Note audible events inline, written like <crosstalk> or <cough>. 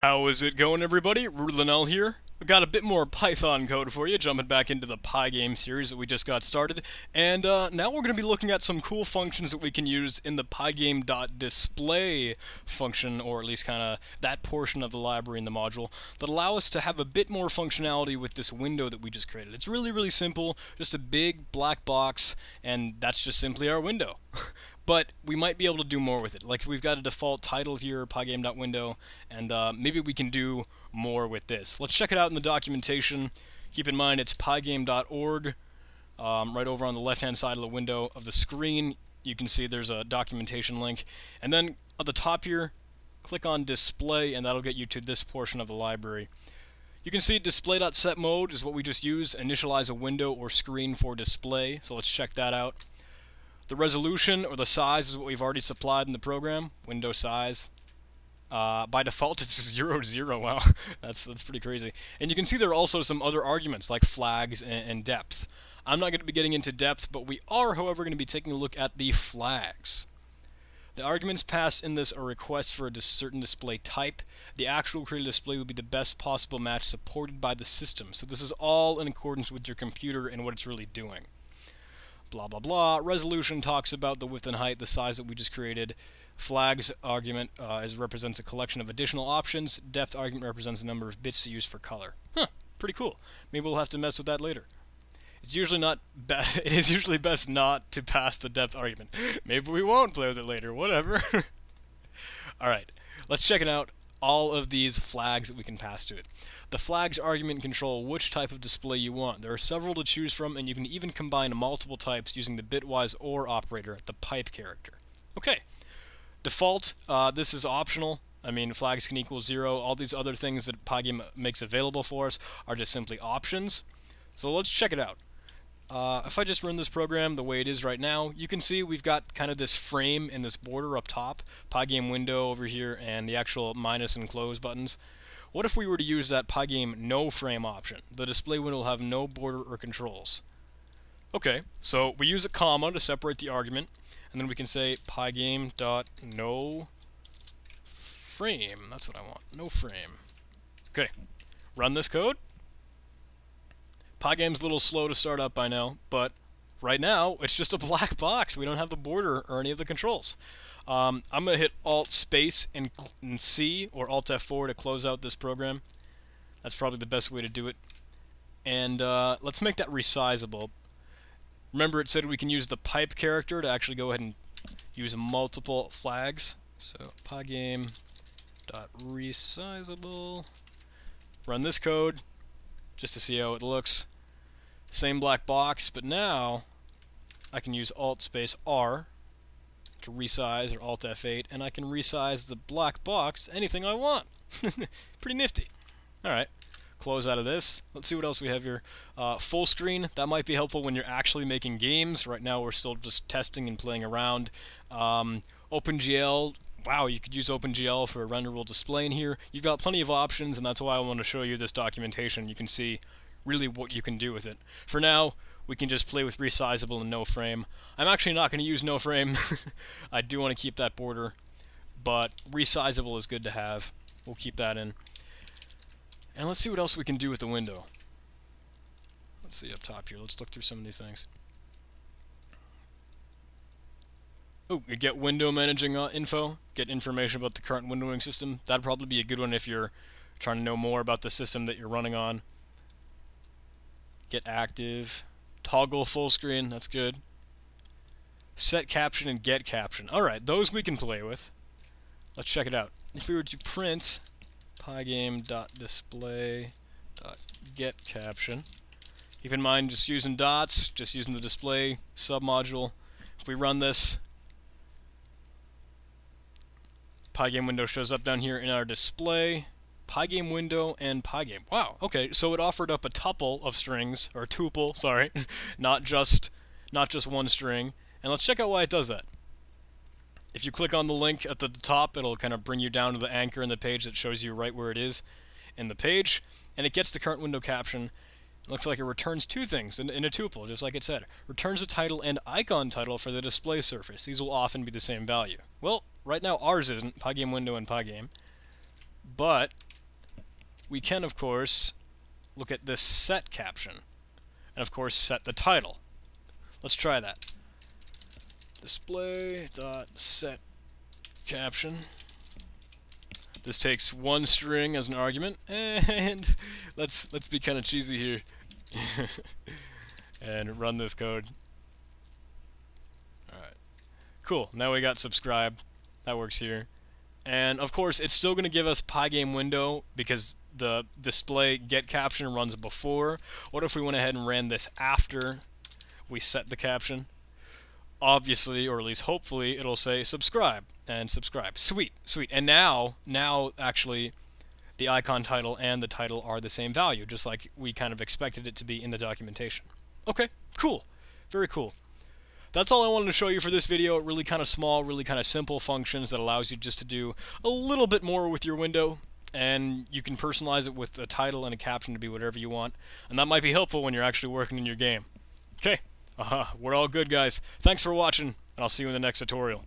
How is it going, everybody? Rudy Linnell here. We got a bit more Python code for you, jumping back into the Pygame series that we just got started. And uh, now we're going to be looking at some cool functions that we can use in the pygame.display function, or at least kind of that portion of the library in the module, that allow us to have a bit more functionality with this window that we just created. It's really, really simple, just a big black box, and that's just simply our window. <laughs> but we might be able to do more with it. Like we've got a default title here, pygame.window, and uh, maybe we can do more with this. Let's check it out in the documentation. Keep in mind it's pygame.org. Um, right over on the left-hand side of the window of the screen, you can see there's a documentation link. And then at the top here, click on display, and that'll get you to this portion of the library. You can see display.set mode is what we just used, initialize a window or screen for display. So let's check that out. The resolution or the size is what we've already supplied in the program, window size. Uh, by default, it's <laughs> 0, 0. Wow, <laughs> that's, that's pretty crazy. And you can see there are also some other arguments like flags and, and depth. I'm not going to be getting into depth, but we are, however, going to be taking a look at the flags. The arguments passed in this are requests for a certain display type. The actual created display will be the best possible match supported by the system. So this is all in accordance with your computer and what it's really doing blah blah blah. Resolution talks about the width and height, the size that we just created. Flags argument uh, is, represents a collection of additional options. Depth argument represents the number of bits to use for color. Huh, pretty cool. Maybe we'll have to mess with that later. It's usually not best. <laughs> It is usually best not to pass the depth argument. <laughs> Maybe we won't play with it later. Whatever. <laughs> All right, let's check it out all of these flags that we can pass to it. The flags argument control which type of display you want. There are several to choose from, and you can even combine multiple types using the bitwise OR operator, the pipe character. Okay. Default, uh, this is optional. I mean, flags can equal zero. All these other things that Pygame makes available for us are just simply options. So let's check it out. Uh, if I just run this program the way it is right now, you can see we've got kind of this frame and this border up top, Pygame window over here, and the actual minus and close buttons. What if we were to use that Pygame no frame option? The display window will have no border or controls. Okay, so we use a comma to separate the argument, and then we can say pygame dot no frame. That's what I want. No frame. Okay, run this code. Pygame's a little slow to start up, I know, but right now it's just a black box. We don't have the border or any of the controls. Um, I'm going to hit Alt Space and, and C or Alt F4 to close out this program. That's probably the best way to do it. And uh, let's make that resizable. Remember it said we can use the pipe character to actually go ahead and use multiple flags. So pygame dot resizable. Run this code just to see how it looks. Same black box, but now I can use Alt space R to resize or Alt F8 and I can resize the black box anything I want. <laughs> Pretty nifty. Alright, close out of this. Let's see what else we have here. Uh, full screen, that might be helpful when you're actually making games. Right now we're still just testing and playing around. Um, OpenGL, wow, you could use OpenGL for a renderable display in here. You've got plenty of options, and that's why I want to show you this documentation. You can see really what you can do with it. For now, we can just play with resizable and no frame. I'm actually not going to use no frame. <laughs> I do want to keep that border, but resizable is good to have. We'll keep that in. And let's see what else we can do with the window. Let's see up top here. Let's look through some of these things. Oh, get window managing uh, info, get information about the current windowing system. That'd probably be a good one if you're trying to know more about the system that you're running on. Get active, toggle full screen, that's good. Set caption and get caption. Alright, those we can play with. Let's check it out. If we were to print pygame.display.getCaption, keep in mind just using dots, just using the display submodule. If we run this, Pygame window shows up down here in our display. Pygame window and Pygame. Wow, okay, so it offered up a tuple of strings, or tuple, sorry, <laughs> not just not just one string. And let's check out why it does that. If you click on the link at the top, it'll kind of bring you down to the anchor in the page that shows you right where it is in the page, and it gets the current window caption. It looks like it returns two things in, in a tuple, just like it said. Returns a title and icon title for the display surface. These will often be the same value. Well, Right now ours isn't, Pygame window and Pygame. But we can, of course, look at this set caption. And, of course, set the title. Let's try that. Display dot set caption. This takes one string as an argument, <laughs> and let's let's be kind of cheesy here, <laughs> and run this code. All right, cool. Now we got subscribe. That works here, and of course it's still going to give us Pygame window because the display get caption runs before. What if we went ahead and ran this after we set the caption? Obviously, or at least hopefully, it'll say subscribe and subscribe. Sweet, sweet. And now, now actually, the icon title and the title are the same value, just like we kind of expected it to be in the documentation. Okay, cool. Very cool. That's all I wanted to show you for this video. Really kind of small, really kind of simple functions that allows you just to do a little bit more with your window. And you can personalize it with a title and a caption to be whatever you want. And that might be helpful when you're actually working in your game. Okay, uh -huh. we're all good, guys. Thanks for watching, and I'll see you in the next tutorial.